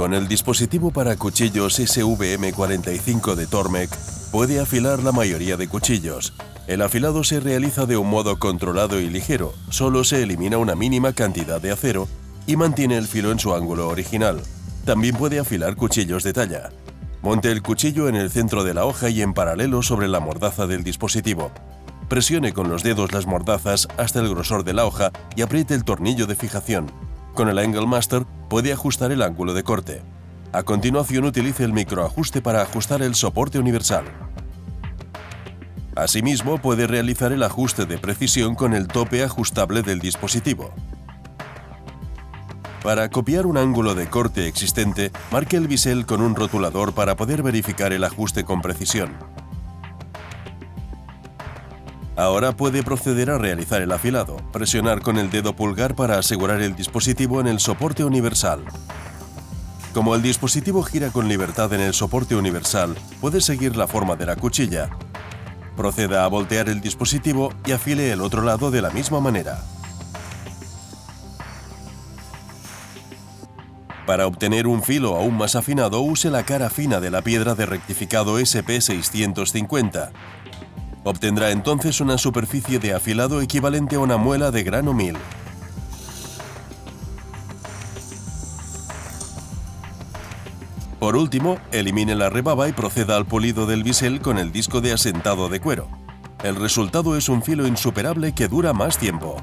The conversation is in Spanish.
Con el dispositivo para cuchillos SVM45 de Tormec, puede afilar la mayoría de cuchillos. El afilado se realiza de un modo controlado y ligero, solo se elimina una mínima cantidad de acero y mantiene el filo en su ángulo original. También puede afilar cuchillos de talla. Monte el cuchillo en el centro de la hoja y en paralelo sobre la mordaza del dispositivo. Presione con los dedos las mordazas hasta el grosor de la hoja y apriete el tornillo de fijación. Con el Angle Master puede ajustar el ángulo de corte. A continuación utilice el microajuste para ajustar el soporte universal. Asimismo, puede realizar el ajuste de precisión con el tope ajustable del dispositivo. Para copiar un ángulo de corte existente, marque el bisel con un rotulador para poder verificar el ajuste con precisión. Ahora puede proceder a realizar el afilado, presionar con el dedo pulgar para asegurar el dispositivo en el soporte universal. Como el dispositivo gira con libertad en el soporte universal, puede seguir la forma de la cuchilla. Proceda a voltear el dispositivo y afile el otro lado de la misma manera. Para obtener un filo aún más afinado, use la cara fina de la piedra de rectificado SP650. Obtendrá entonces una superficie de afilado equivalente a una muela de grano 1000. Por último, elimine la rebaba y proceda al pulido del bisel con el disco de asentado de cuero. El resultado es un filo insuperable que dura más tiempo.